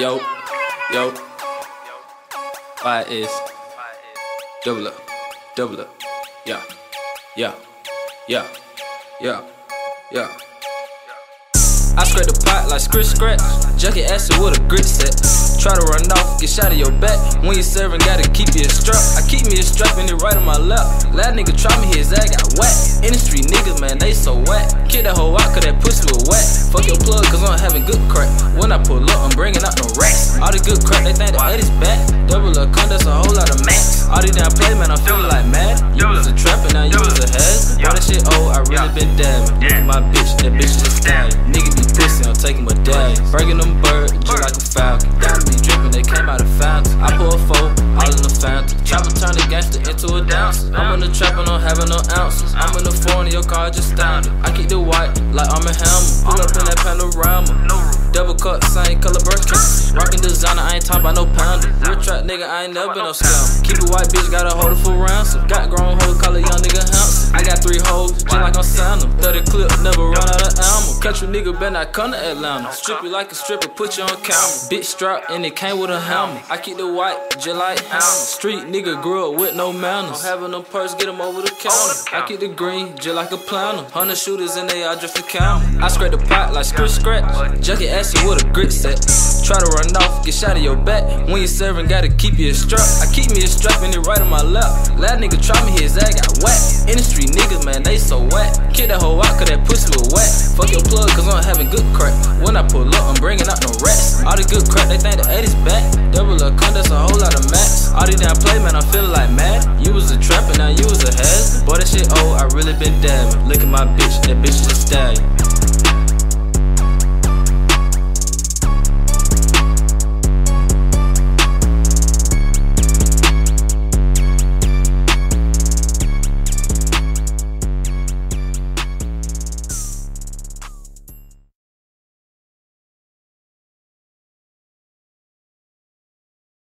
Yo, yo. Y is double up, double up. Yeah, yeah, yeah, yeah, yeah. I scrape the pot like scratch scratch. Junkie acid with a grit set. Try to run off, get shot in your back. When you serving, gotta keep you a strap. I keep me a strap and it right on my lap. Last nigga try me, his ass got whack. Industry niggas, man, they so whack. Kick that hoe out, cause that pussy was wet. Fuck your plug, cause I'm having good crack. When I pull up, I'm bringing out no racks. All the good crack, they think the head is back. Double a con, that's a whole lot of max. All these damn plays, man, I'm feeling like mad. You was a trapper, now you was a has. All that shit old, I really been. Look at my bitch, that bitch is a. Nigga be pussy, I'm taking my day. Breaking them birds, just like a falcon. Diamonds be dripping, they came out of fountain. I pour a four, all in the fountain. Chopper turn the gangster into a dancer. I'm in the trap and don't having no ounces. I'm in the foreign, your car just standard. I keep the white like I'm a hammer. Pull up in that panorama. Double cut, same color Birkin. Rockin' designer, I ain't talking about no pounder. Real trap nigga, I ain't never been no scam. Keep a white bitch, gotta hold it for ransom. Got grown call a young nigga just like I'm Santa. 30 clip, never run out of ammo. Country nigga better not come to Atlanta. Strip you like a stripper, put you on camera. Bitch strap, and it came with a hammer. I keep the white, just like hammer. Street nigga grew up with no manners. I'm Having a purse, get them over the counter. I keep the green, just like a planner. Hundred shooters in they, I drift the camera. I scrape the pot like scratch scratch. Junkie ass you with a grit set. Try to run off, get shot in your back. When you serving, gotta keep you a strap. I keep me a strap and it right on my lap. Last nigga try me, his ass got whack. Industry niggas, man, they so whack. Kick that hoe out, cause that pussy was wet. Fuck your plug, cause I'm having good crack. When I pull up, I'm bringing out no rats. All the good crack, they think the 80's back. Double a con, that's a whole lot of max. All these damn play, man, I'm feeling like mad. You was a trapper, now you was a has. Boy, that shit old, I really been dabbing. Look at my bitch, that bitch is a stallion.